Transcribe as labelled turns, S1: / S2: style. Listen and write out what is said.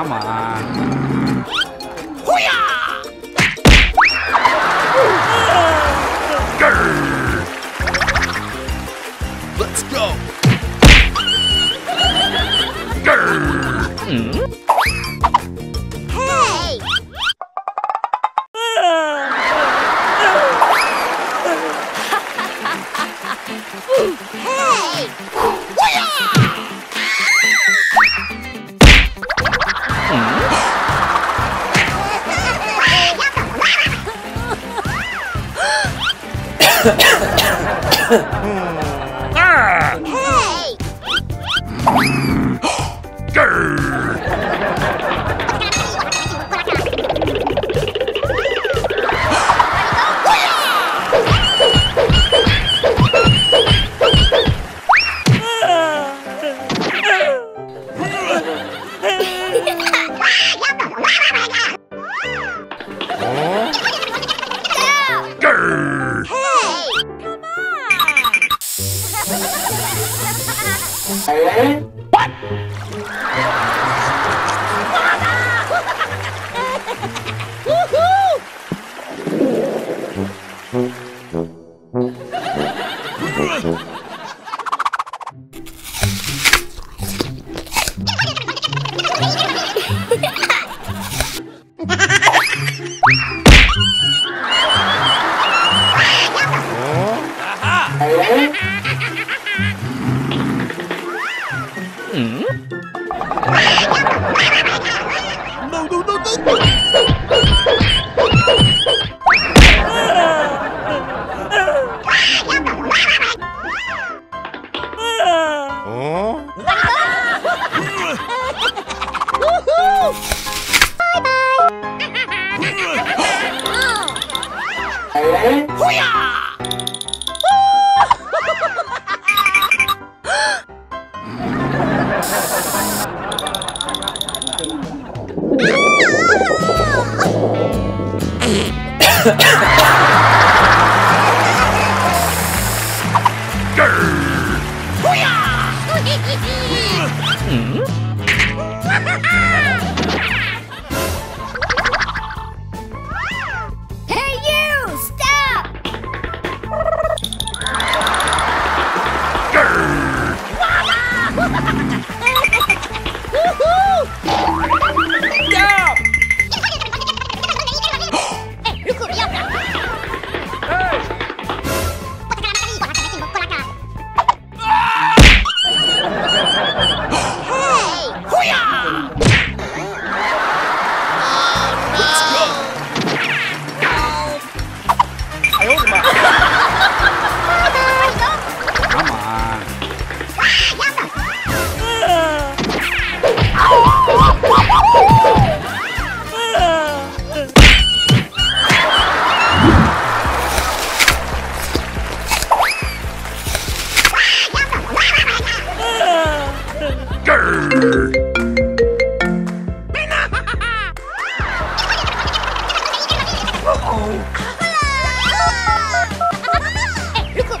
S1: 干嘛？
S2: Hey! Hey! What? 哈哈哈哈哈！
S1: No, no, no, no,
S2: no. 어? 바이바이. 후야! You! Stop! Lu kok diam dah? Hey!
S3: ஆமா
S2: Eh, lu kok